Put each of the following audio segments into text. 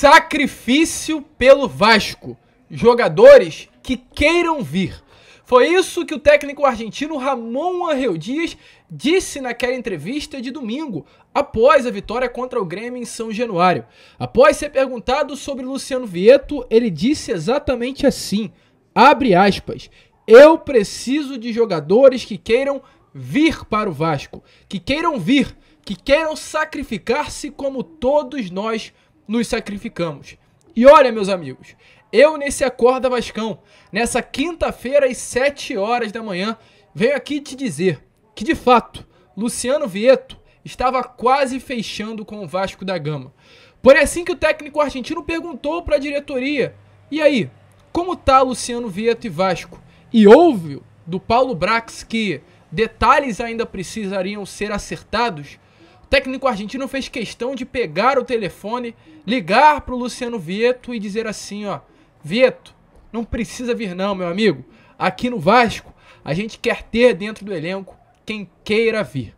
Sacrifício pelo Vasco. Jogadores que queiram vir. Foi isso que o técnico argentino Ramon Angel Dias disse naquela entrevista de domingo, após a vitória contra o Grêmio em São Januário. Após ser perguntado sobre Luciano Vieto, ele disse exatamente assim: abre aspas. Eu preciso de jogadores que queiram vir para o Vasco, que queiram vir, que queiram sacrificar-se como todos nós nos sacrificamos. E olha, meus amigos, eu nesse Acorda Vascão, nessa quinta-feira às 7 horas da manhã, venho aqui te dizer que de fato, Luciano Vieto estava quase fechando com o Vasco da Gama. Porém, assim que o técnico argentino perguntou para a diretoria: "E aí, como tá Luciano Vieto e Vasco?" E houve do Paulo Brax que detalhes ainda precisariam ser acertados técnico argentino fez questão de pegar o telefone, ligar para o Luciano Vieto e dizer assim, ó, Vieto, não precisa vir não, meu amigo. Aqui no Vasco, a gente quer ter dentro do elenco quem queira vir.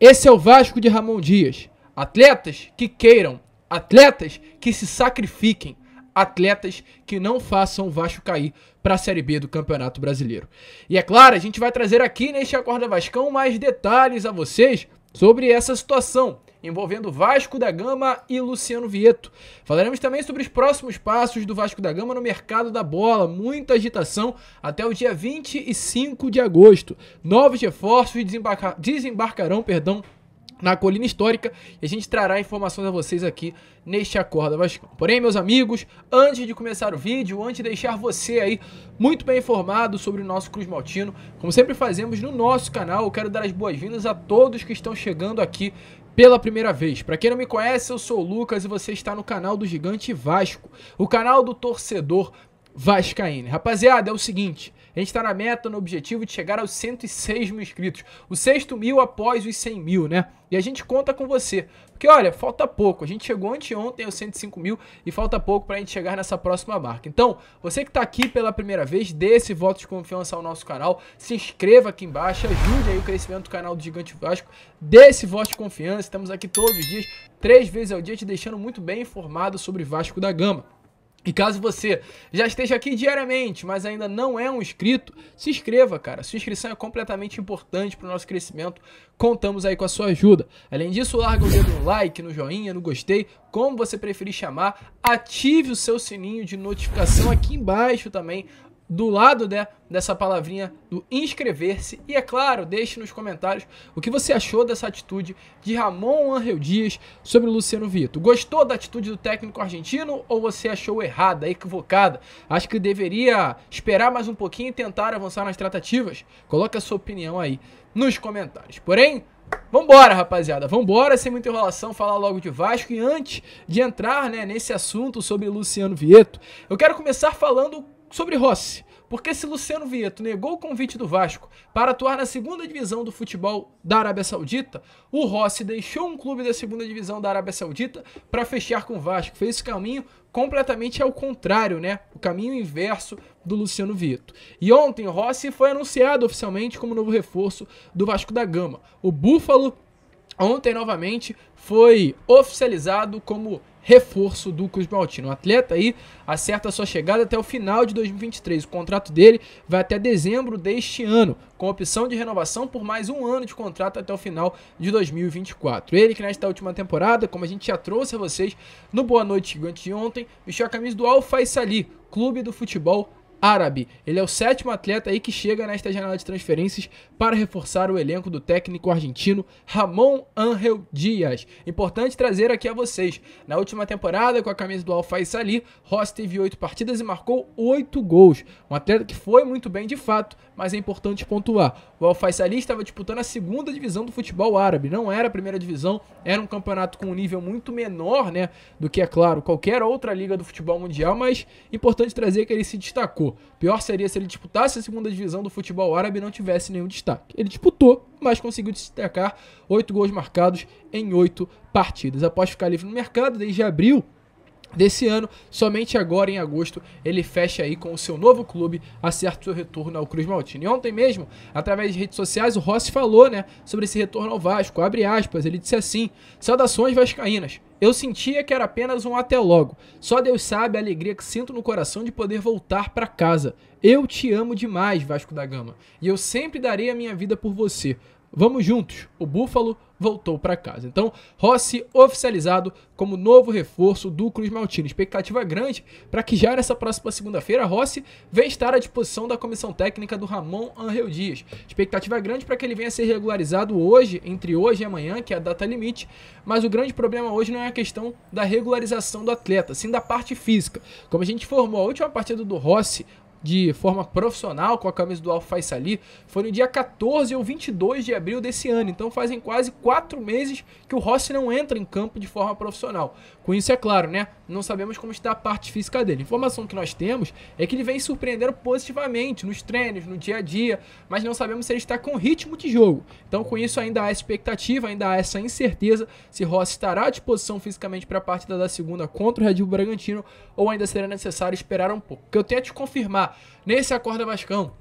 Esse é o Vasco de Ramon Dias. Atletas que queiram, atletas que se sacrifiquem, atletas que não façam o Vasco cair para a Série B do Campeonato Brasileiro. E é claro, a gente vai trazer aqui neste Acorda Vascão mais detalhes a vocês sobre essa situação envolvendo Vasco da Gama e Luciano Vieto. Falaremos também sobre os próximos passos do Vasco da Gama no mercado da bola. Muita agitação até o dia 25 de agosto. Novos reforços desembarcarão, perdão, na colina histórica e a gente trará informações a vocês aqui neste Acorda Vascão. Porém, meus amigos, antes de começar o vídeo, antes de deixar você aí muito bem informado sobre o nosso Cruz Maltino, como sempre fazemos no nosso canal, eu quero dar as boas-vindas a todos que estão chegando aqui pela primeira vez. Para quem não me conhece, eu sou o Lucas e você está no canal do Gigante Vasco, o canal do torcedor vascaíno. Rapaziada, é o seguinte, a gente está na meta, no objetivo de chegar aos 106 mil inscritos. O sexto mil após os 100 mil, né? E a gente conta com você. Porque, olha, falta pouco. A gente chegou anteontem aos 105 mil e falta pouco para a gente chegar nessa próxima marca. Então, você que está aqui pela primeira vez, dê esse voto de confiança ao nosso canal. Se inscreva aqui embaixo, ajude aí o crescimento do canal do Gigante Vasco. Dê esse voto de confiança. Estamos aqui todos os dias, três vezes ao dia, te deixando muito bem informado sobre Vasco da Gama. E caso você já esteja aqui diariamente, mas ainda não é um inscrito, se inscreva, cara. Sua inscrição é completamente importante para o nosso crescimento. Contamos aí com a sua ajuda. Além disso, larga o dedo no like, no joinha, no gostei, como você preferir chamar. Ative o seu sininho de notificação aqui embaixo também do lado né, dessa palavrinha do inscrever-se. E é claro, deixe nos comentários o que você achou dessa atitude de Ramon Angel Dias sobre o Luciano Vito. Gostou da atitude do técnico argentino ou você achou errada, equivocada? Acho que deveria esperar mais um pouquinho e tentar avançar nas tratativas? Coloque a sua opinião aí nos comentários. Porém, Vambora, rapaziada. Vambora, sem muita enrolação, falar logo de Vasco. E antes de entrar né, nesse assunto sobre Luciano Vieto, eu quero começar falando Sobre Rossi, porque se Luciano Vieto negou o convite do Vasco para atuar na segunda divisão do futebol da Arábia Saudita, o Rossi deixou um clube da segunda divisão da Arábia Saudita para fechar com o Vasco. Fez esse caminho completamente ao contrário, né? O caminho inverso do Luciano Vieto. E ontem Rossi foi anunciado oficialmente como novo reforço do Vasco da Gama. O Búfalo ontem novamente foi oficializado como reforço do Cruz Maltino. O atleta aí acerta sua chegada até o final de 2023. O contrato dele vai até dezembro deste ano, com opção de renovação por mais um ano de contrato até o final de 2024. Ele que nesta última temporada, como a gente já trouxe a vocês no Boa Noite Gigante de ontem, vestiu a camisa do Al Faisali, clube do futebol árabe. Ele é o sétimo atleta aí que chega nesta janela de transferências para reforçar o elenco do técnico argentino Ramon Angel Dias. Importante trazer aqui a vocês. Na última temporada, com a camisa do Al-Faisali, Ross teve oito partidas e marcou oito gols. Um atleta que foi muito bem de fato, mas é importante pontuar. O Al-Faisali estava disputando a segunda divisão do futebol árabe, não era a primeira divisão, era um campeonato com um nível muito menor, né, do que é claro qualquer outra liga do futebol mundial, mas importante trazer que ele se destacou. Pior seria se ele disputasse a segunda divisão do futebol árabe e não tivesse nenhum destaque. Ele disputou, mas conseguiu destacar oito gols marcados em oito partidas. Após ficar livre no mercado desde abril desse ano. Somente agora, em agosto, ele fecha aí com o seu novo clube, acerta o seu retorno ao Cruz Maltino. E ontem mesmo, através de redes sociais, o Rossi falou, né, sobre esse retorno ao Vasco. Abre aspas, ele disse assim: Saudações vascaínas. Eu sentia que era apenas um até logo. Só Deus sabe a alegria que sinto no coração de poder voltar para casa. Eu te amo demais, Vasco da Gama, e eu sempre darei a minha vida por você. Vamos juntos. O Búfalo voltou para casa. Então, Rossi oficializado como novo reforço do Cruz Maltino. Expectativa grande para que já nessa próxima segunda-feira Rossi venha estar à disposição da comissão técnica do Ramon Angel Dias. Expectativa grande para que ele venha ser regularizado hoje, entre hoje e amanhã, que é a data limite. Mas o grande problema hoje não é a questão da regularização do atleta, sim da parte física. Como a gente formou a última partida do Rossi de forma profissional com a camisa do Al Faisali foi no dia 14 ou 22 de abril desse ano. Então fazem quase quatro meses que o Rossi não entra em campo de forma profissional. Com isso, é claro, né? Não sabemos como está a parte física dele. A informação que nós temos é que ele vem surpreendendo positivamente nos treinos, no dia a dia, mas não sabemos se ele está com ritmo de jogo. Então, com isso, ainda há expectativa, ainda há essa incerteza se Rossi estará à disposição fisicamente para a partida da segunda contra o Red Bull Bragantino ou ainda será necessário esperar um pouco. O que eu tenho a te confirmar nesse Acorda Vascão.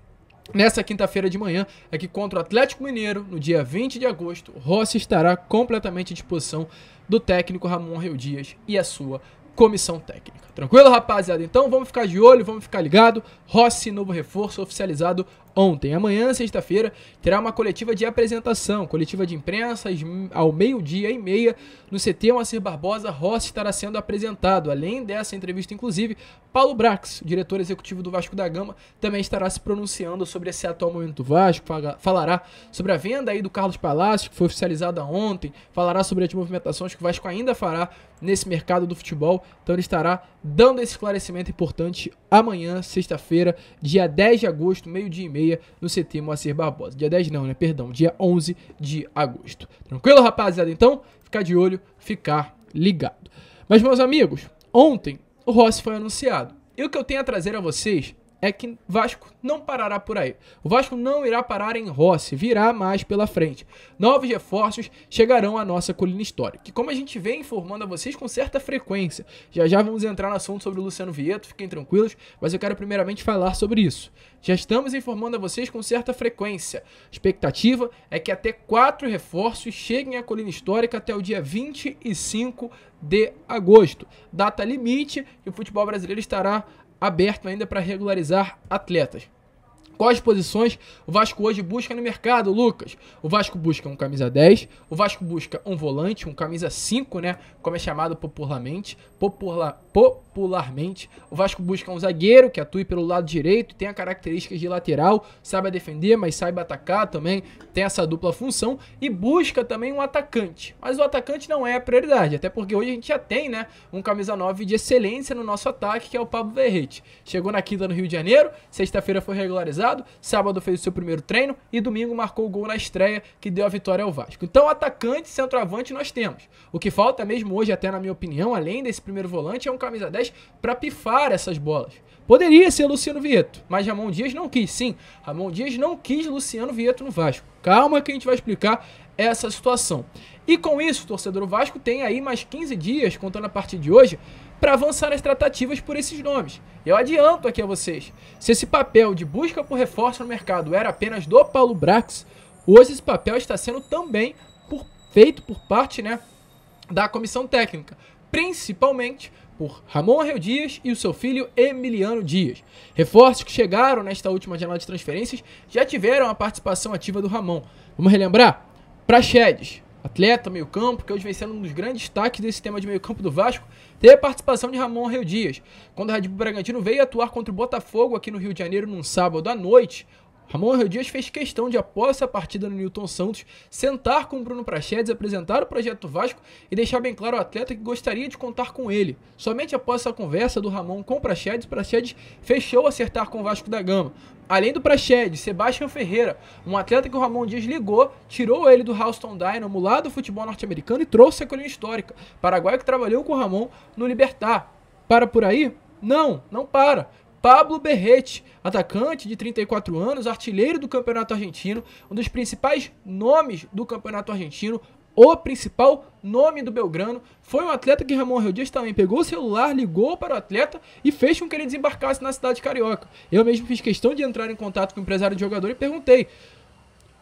Nessa quinta-feira de manhã, é que contra o Atlético Mineiro, no dia 20 de agosto, Rossi estará completamente à disposição do técnico Ramon Rio Dias e a sua comissão técnica. Tranquilo, rapaziada? Então vamos ficar de olho, vamos ficar ligado. Rossi, novo reforço oficializado ontem. Amanhã, sexta-feira, terá uma coletiva de apresentação, coletiva de imprensa ao meio-dia e meia no CT Moacir Barbosa. Rossi estará sendo apresentado. Além dessa entrevista, inclusive, Paulo Brax, diretor executivo do Vasco da Gama, também estará se pronunciando sobre esse atual momento do Vasco, falará sobre a venda aí do Carlos Palácio, que foi oficializada ontem, falará sobre as movimentações que o Vasco ainda fará nesse mercado do futebol. Então ele estará dando esse esclarecimento importante amanhã, sexta-feira, dia 10 de agosto, meio-dia e meia, no CT Moacir Barbosa. Dia 10 não, né? Perdão, dia 11 de agosto. Tranquilo, rapaziada? Então, ficar de olho, ficar ligado. Mas, meus amigos, ontem o Rossi foi anunciado. E o que eu tenho a trazer a vocês é que Vasco não parará por aí. O Vasco não irá parar em Rossi, virá mais pela frente. Novos reforços chegarão à nossa colina histórica, que como a gente vem informando a vocês com certa frequência. Já já vamos entrar no assunto sobre o Luciano Vieto, fiquem tranquilos, mas eu quero primeiramente falar sobre isso. Já estamos informando a vocês com certa frequência. A expectativa é que até quatro reforços cheguem à colina histórica até o dia 25 de agosto. Data limite e o futebol brasileiro estará aberto ainda para regularizar atletas. Quais posições o Vasco hoje busca no mercado, Lucas? O Vasco busca um camisa 10, o Vasco busca um volante, um camisa 5, né? Como é chamado popularmente. Popular, popularmente. O Vasco busca um zagueiro que atue pelo lado direito, tem a características de lateral, saiba defender, mas saiba atacar também, tem essa dupla função. E busca também um atacante. Mas o atacante não é a prioridade, até porque hoje a gente já tem, né? Um camisa 9 de excelência no nosso ataque, que é o Pablo Verrete. Chegou na quinta no Rio de Janeiro, sexta-feira foi regularizado sábado fez o seu primeiro treino e domingo marcou o gol na estreia que deu a vitória ao Vasco. Então, atacante, centroavante nós temos. O que falta mesmo hoje, até na minha opinião, além desse primeiro volante, é um camisa 10 para pifar essas bolas. Poderia ser Luciano Vieto, mas Ramon Dias não quis. Sim, Ramon Dias não quis Luciano Vieto no Vasco. Calma que a gente vai explicar essa situação. E com isso, o torcedor Vasco tem aí mais 15 dias, contando a partir de hoje, para avançar nas tratativas por esses nomes. Eu adianto aqui a vocês, se esse papel de busca por reforço no mercado era apenas do Paulo Brax, hoje esse papel está sendo também por, feito por parte né, da comissão técnica, principalmente por Ramon Arreu Dias e o seu filho Emiliano Dias. Reforços que chegaram nesta última janela de transferências já tiveram a participação ativa do Ramon. Vamos relembrar? Praxedes, atleta, meio campo, que hoje vem sendo um dos grandes destaques desse sistema de meio campo do Vasco, teve a participação de Ramon Rio Dias. Quando o Red Bragantino veio atuar contra o Botafogo aqui no Rio de Janeiro num sábado à noite, Ramon Rio Dias fez questão de, após essa partida no Newton Santos, sentar com o Bruno Prachedes, apresentar o projeto Vasco e deixar bem claro ao atleta que gostaria de contar com ele. Somente após essa conversa do Ramon com o Prachedes, Prachedes fechou acertar com o Vasco da Gama. Além do Praxedes, Sebastião Ferreira, um atleta que o Ramon Dias ligou, tirou ele do Houston Dynamo lá do futebol norte-americano e trouxe a colina histórica. Paraguai que trabalhou com o Ramon no Libertar. Para por aí? Não, não para. Pablo Berrete, atacante de 34 anos, artilheiro do Campeonato Argentino, um dos principais nomes do Campeonato Argentino, o principal nome do Belgrano. Foi um atleta que Ramon Rio Dias também pegou o celular, ligou para o atleta e fez com que ele desembarcasse na cidade carioca. Eu mesmo fiz questão de entrar em contato com o empresário de jogador e perguntei: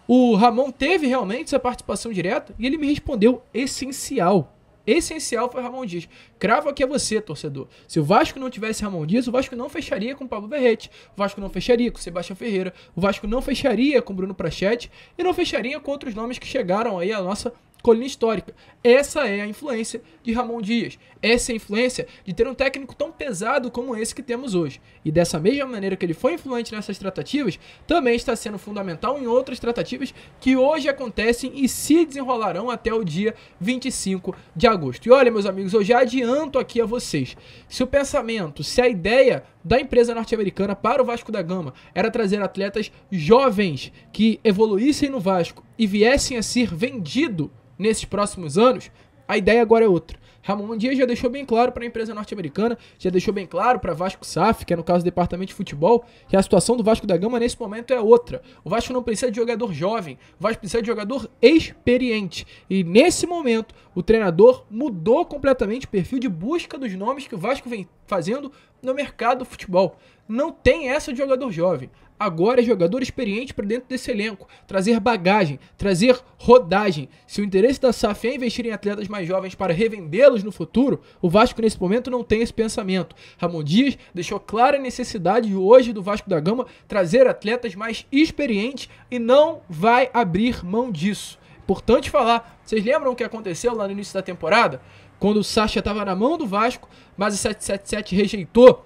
o Ramon teve realmente essa participação direta? E ele me respondeu: essencial. Essencial foi Ramon Dias. Cravo aqui a você, torcedor. Se o Vasco não tivesse Ramon Dias, o Vasco não fecharia com o Pablo Verrete. O Vasco não fecharia com o Sebastião Ferreira. O Vasco não fecharia com o Bruno Prachete. E não fecharia com outros nomes que chegaram aí à nossa colina histórica. Essa é a influência de Ramon Dias. Essa é a influência de ter um técnico tão pesado como esse que temos hoje. E dessa mesma maneira que ele foi influente nessas tratativas, também está sendo fundamental em outras tratativas que hoje acontecem e se desenrolarão até o dia 25 de agosto. E olha, meus amigos, eu já adianto aqui a vocês: se o pensamento, se a ideia da empresa norte-americana para o Vasco da Gama era trazer atletas jovens que evoluíssem no Vasco e viessem a ser vendido nesses próximos anos, a ideia agora é outra. Ramon Dias já deixou bem claro para a empresa norte-americana, já deixou bem claro para Vasco SAF, que é no caso do departamento de futebol, que a situação do Vasco da Gama nesse momento é outra. O Vasco não precisa de jogador jovem, o Vasco precisa de jogador experiente. E nesse momento, o treinador mudou completamente o perfil de busca dos nomes que o Vasco vem fazendo no mercado do futebol. Não tem essa de jogador jovem. Agora é jogador experiente para dentro desse elenco, trazer bagagem, trazer rodagem. Se o interesse da SAF é investir em atletas mais jovens para revendê-los no futuro, o Vasco nesse momento não tem esse pensamento. Ramon Dias deixou clara a necessidade hoje do Vasco da Gama trazer atletas mais experientes e não vai abrir mão disso. Importante falar, vocês lembram o que aconteceu lá no início da temporada? Quando o Sacha estava na mão do Vasco, mas o 777 rejeitou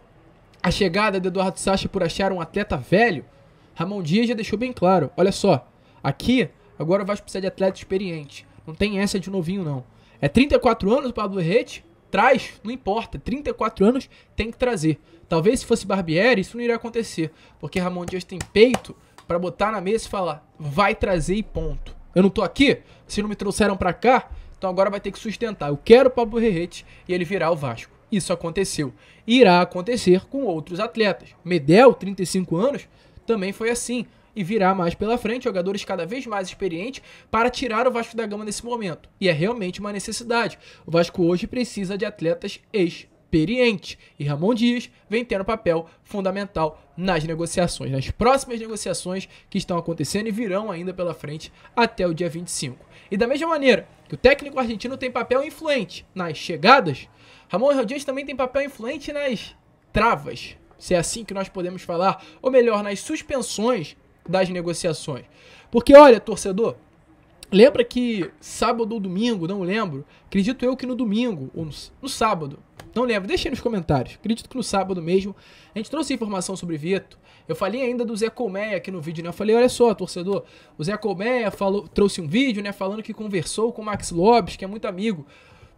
a chegada de Eduardo Sacha por achar um atleta velho, Ramon Dias já deixou bem claro. Olha só, aqui agora o Vasco precisa de atleta experiente. Não tem essa de novinho, não. É 34 anos o Pablo Herrete? Traz, não importa. 34 anos tem que trazer. Talvez se fosse Barbieri, isso não iria acontecer. Porque Ramon Dias tem peito para botar na mesa e falar: vai trazer e ponto. Eu não tô aqui, se não me trouxeram para cá, então agora vai ter que sustentar. Eu quero o Pablo Herrete e ele virar o Vasco. Isso aconteceu. Irá acontecer com outros atletas. Medel, 35 anos, também foi assim. E virá mais pela frente jogadores cada vez mais experientes para tirar o Vasco da Gama nesse momento. E é realmente uma necessidade. O Vasco hoje precisa de atletas experientes. E Ramon Dias vem tendo papel fundamental nas negociações, nas próximas negociações que estão acontecendo e virão ainda pela frente até o dia 25. E da mesma maneira que o técnico argentino tem papel influente nas chegadas, Ramon Rodrigues também tem papel influente nas travas, se é assim que nós podemos falar, ou melhor, nas suspensões das negociações. Porque olha, torcedor, lembra que sábado ou domingo, não lembro, acredito eu que no domingo, ou no, no sábado, não lembro, deixa aí nos comentários. Acredito que no sábado mesmo a gente trouxe informação sobre Vito. Eu falei ainda do Zé Colmeia aqui no vídeo, né? Eu falei, olha só, torcedor, o Zé Colmeia falou, trouxe um vídeo, né, falando que conversou com o Max Lopes, que é muito amigo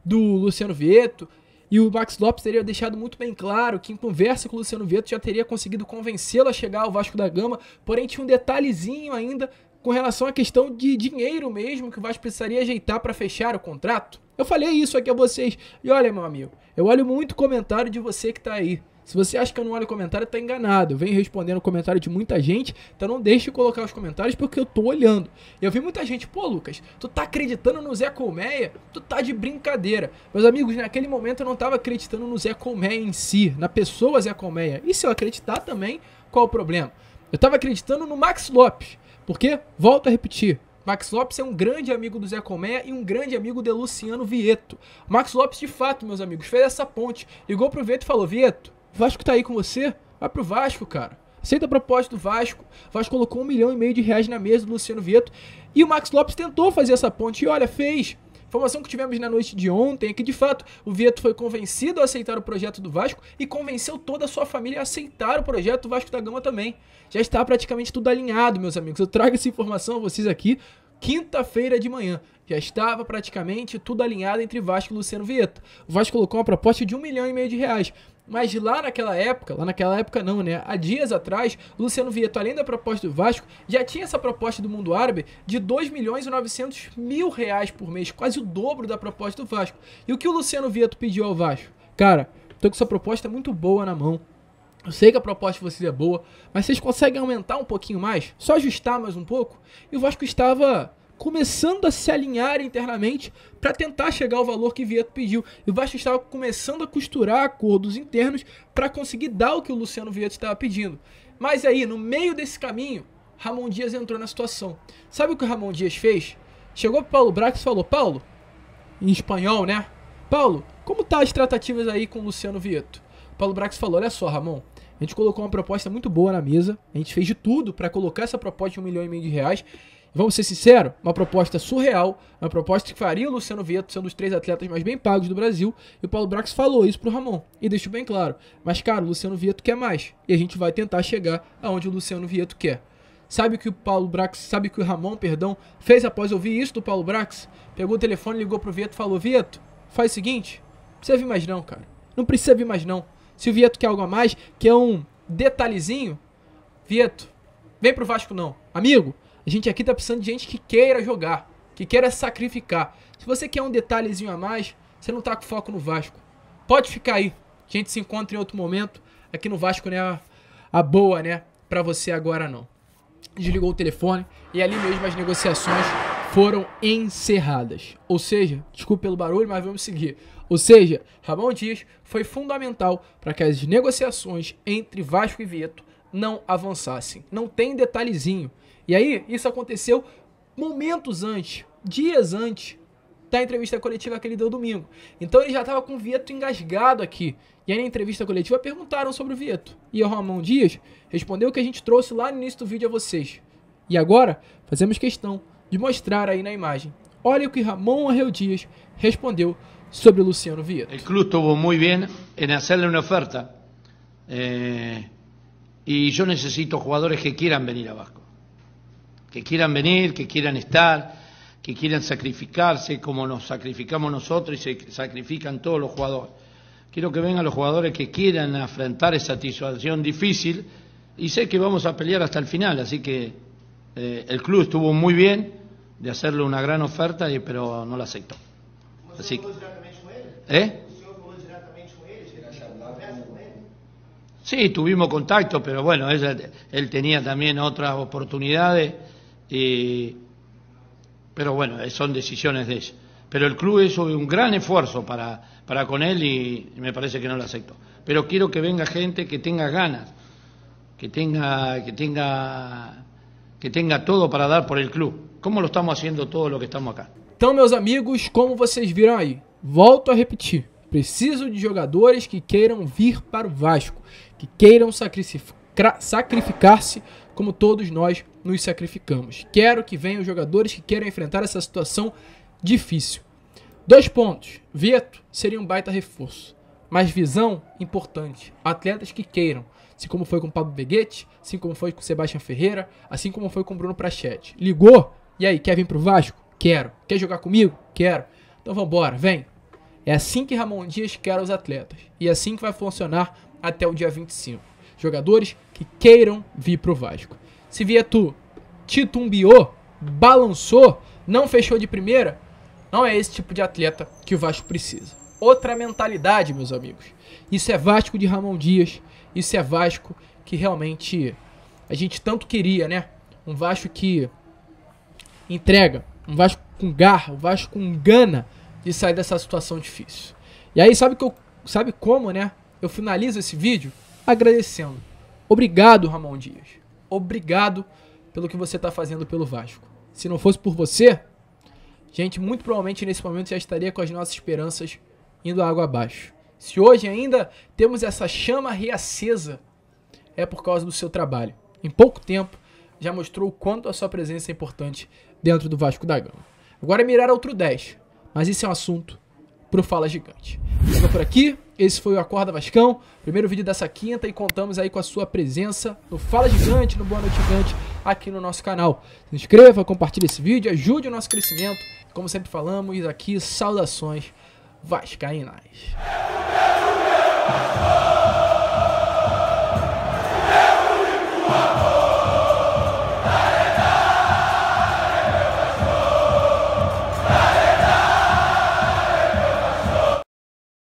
do Luciano Vieto, e o Max Lopes teria deixado muito bem claro que em conversa com o Luciano Vieto já teria conseguido convencê-lo a chegar ao Vasco da Gama, porém tinha um detalhezinho ainda com relação à questão de dinheiro mesmo que o Vasco precisaria ajeitar para fechar o contrato. Eu falei isso aqui a vocês. E olha, meu amigo, eu olho muito comentário de você que tá aí. Se você acha que eu não olho comentário, tá enganado. Eu venho respondendo comentário de muita gente, então não deixe de colocar os comentários porque eu tô olhando. Eu vi muita gente, pô, Lucas, tu tá acreditando no Zé Colmeia? Tu tá de brincadeira. Meus amigos, naquele momento eu não tava acreditando no Zé Colmeia em si, na pessoa Zé Colmeia. E se eu acreditar também, qual o problema? Eu tava acreditando no Max Lopes, porque, volto a repetir, Max Lopes é um grande amigo do Zé Colmeia e um grande amigo de Luciano Vieto. Max Lopes, de fato, meus amigos, fez essa ponte. Ligou pro Vieto e falou: Vieto, Vasco tá aí com você? Vai pro Vasco, cara. Aceita a proposta do Vasco. O Vasco colocou um milhão e meio de reais na mesa do Luciano Vieto. E o Max Lopes tentou fazer essa ponte. E olha, fez. Informação que tivemos na noite de ontem é que, de fato, o Vieto foi convencido a aceitar o projeto do Vasco e convenceu toda a sua família a aceitar o projeto do Vasco da Gama também. Já está praticamente tudo alinhado, meus amigos. Eu trago essa informação a vocês aqui quinta-feira de manhã. Já estava praticamente tudo alinhado entre Vasco e Luciano Vieto. O Vasco colocou uma proposta de um milhão e meio de reais. Mas lá naquela época, lá naquela época não, né? Há dias atrás, Luciano Vieto, além da proposta do Vasco, já tinha essa proposta do mundo árabe de 2 milhões e 900 mil reais por mês, quase o dobro da proposta do Vasco. E o que o Luciano Vieto pediu ao Vasco? Cara, tô com essa proposta muito boa na mão. Eu sei que a proposta de vocês é boa, mas vocês conseguem aumentar um pouquinho mais? Só ajustar mais um pouco? E o Vasco estava começando a se alinhar internamente para tentar chegar ao valor que Vieto pediu. E o Vasco estava começando a costurar acordos internos para conseguir dar o que o Luciano Vieto estava pedindo. Mas aí, no meio desse caminho, Ramon Dias entrou na situação. Sabe o que o Ramon Dias fez? Chegou pro Paulo Brax e falou: Paulo, em espanhol, né? Paulo, como tá as tratativas aí com o Luciano Vieto? Paulo Brax falou: Olha só, Ramon, a gente colocou uma proposta muito boa na mesa. A gente fez de tudo para colocar essa proposta de um milhão e meio de reais. Vamos ser sinceros, uma proposta surreal, uma proposta que faria o Luciano Vieto ser um dos três atletas mais bem pagos do Brasil. E o Paulo Brax falou isso pro Ramon e deixou bem claro. Mas, cara, o Luciano Vieto quer mais. E a gente vai tentar chegar aonde o Luciano Vieto quer. Sabe o que o Paulo Brax, sabe que o Ramon, perdão, fez após ouvir isso do Paulo Brax? Pegou o telefone, ligou pro Vieto e falou: Vieto, faz o seguinte, não precisa vir mais não, cara. Não precisa vir mais não. Se o Vieto quer algo a mais, quer um detalhezinho, Vieto, vem pro Vasco não. Amigo, a gente aqui tá precisando de gente que queira jogar, que queira sacrificar. Se você quer um detalhezinho a mais, você não tá com foco no Vasco. Pode ficar aí. A gente se encontra em outro momento. Aqui no Vasco não é a, a boa, né? Pra você agora não. Desligou o telefone e ali mesmo as negociações foram encerradas. Ou seja, desculpe pelo barulho, mas vamos seguir. Ou seja, Ramon Dias foi fundamental para que as negociações entre Vasco e Vieto não avançassem. Não tem detalhezinho. E aí, isso aconteceu momentos antes, dias antes da entrevista coletiva que ele deu domingo. Então ele já estava com o Vieto engasgado aqui. E aí na entrevista coletiva perguntaram sobre o Vieto. E o Ramon Dias respondeu o que a gente trouxe lá no início do vídeo a vocês. E agora, fazemos questão de mostrar aí na imagem. Olha o que Ramon Arreu Dias respondeu sobre o Luciano Vieto. O clube estuvo muito bem em fazer uma oferta. Eh, y yo necesito jugadores que quieran venir a Vasco. que quieran venir, que quieran estar, que quieran sacrificarse como nos sacrificamos nosotros y se sacrifican todos los jugadores. Quiero que vengan los jugadores que quieran afrontar esa situación difícil y sé que vamos a pelear hasta el final, así que eh, el club estuvo muy bien de hacerle una gran oferta, pero no la aceptó. Así, ¿Eh? Sí, tuvimos contacto, pero bueno, él tenía también otras oportunidades pero bueno, son decisiones de ella. Pero el club hizo un gran esfuerzo para, para con él y, me parece que no lo aceptó. Pero quiero que venga gente que tenga ganas, que tenga, que tenga, que tenga todo para dar por el club. ¿Cómo lo estamos haciendo todo lo que estamos acá? Então, meus amigos, como vocês viram aí, volto a repetir. Preciso de jogadores que queiram vir para o Vasco, que queiram sacrificar-se como todos nós nos sacrificamos. Quero que venham jogadores que queiram enfrentar essa situação difícil. Dois pontos. Vieto seria um baita reforço. Mas visão importante. Atletas que queiram. Assim como foi com o Pablo Beguete, assim como foi com o Sebastião Ferreira, assim como foi com o Bruno Prachete. Ligou? E aí, quer vir pro Vasco? Quero. Quer jogar comigo? Quero. Então vambora, vem. É assim que Ramon Dias quer os atletas. E é assim que vai funcionar até o dia 25 jogadores que queiram vir pro Vasco. Se Vietu titumbiou, balançou, não fechou de primeira, não é esse tipo de atleta que o Vasco precisa. Outra mentalidade, meus amigos. Isso é Vasco de Ramon Dias, isso é Vasco que realmente a gente tanto queria, né? Um Vasco que entrega, um Vasco com garra, um Vasco com gana de sair dessa situação difícil. E aí, sabe que eu, sabe como, né? Eu finalizo esse vídeo agradecendo. Obrigado, Ramon Dias. Obrigado pelo que você está fazendo pelo Vasco. Se não fosse por você, gente, muito provavelmente nesse momento já estaria com as nossas esperanças indo água abaixo. Se hoje ainda temos essa chama reacesa, é por causa do seu trabalho. Em pouco tempo, já mostrou o quanto a sua presença é importante dentro do Vasco da Gama. Agora é mirar outro 10, mas isso é um assunto pro Fala Gigante. Fica por aqui, esse foi o Acorda Vascão, primeiro vídeo dessa quinta e contamos aí com a sua presença no Fala Gigante, no Boa Noite Gigante, aqui no nosso canal. Se inscreva, compartilhe esse vídeo, ajude o nosso crescimento. Como sempre falamos aqui, saudações vascaínas.